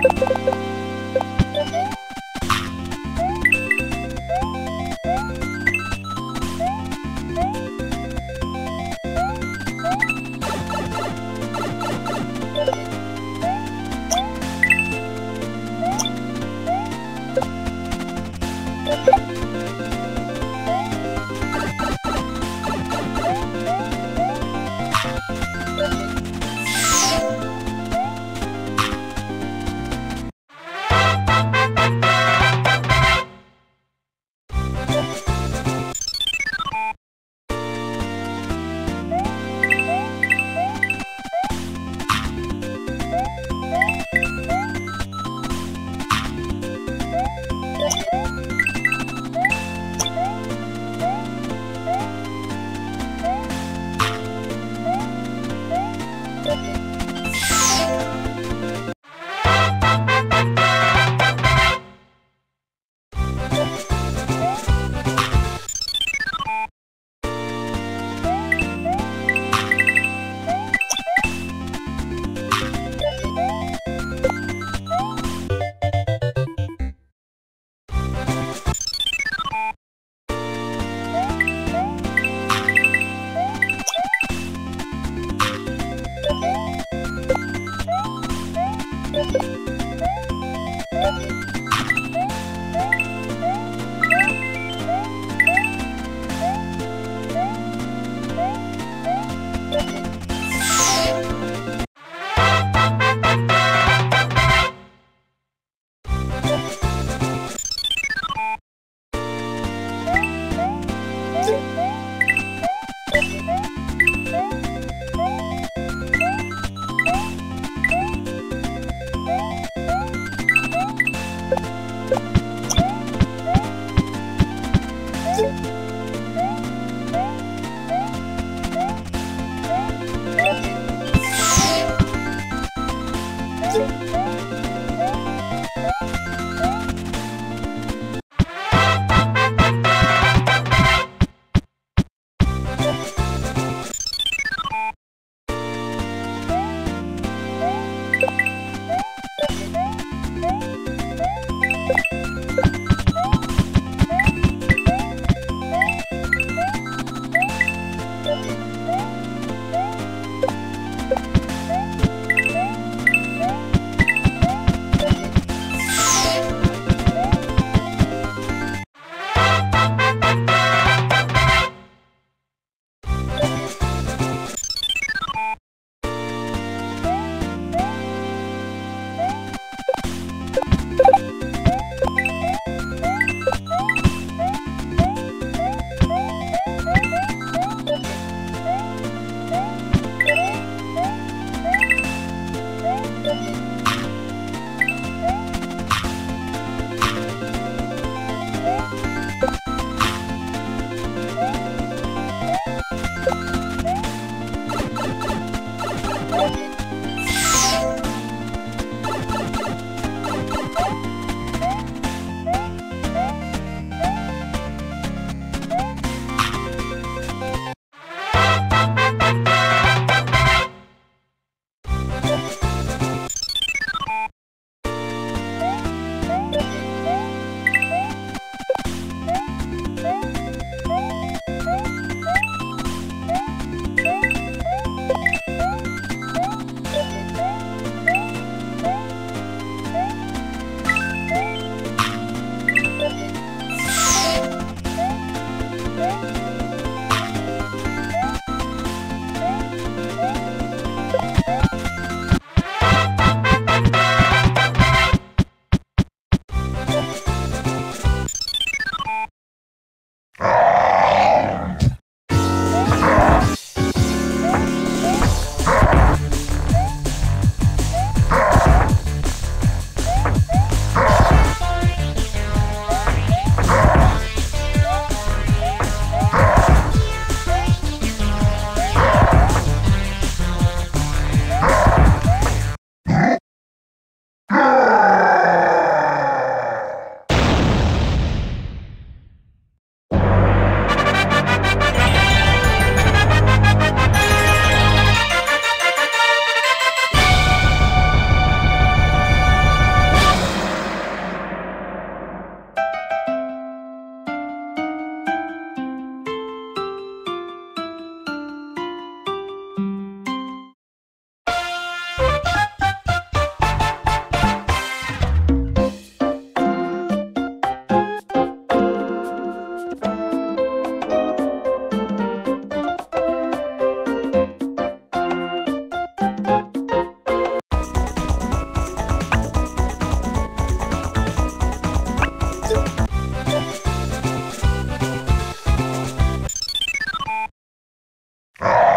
you you Ah!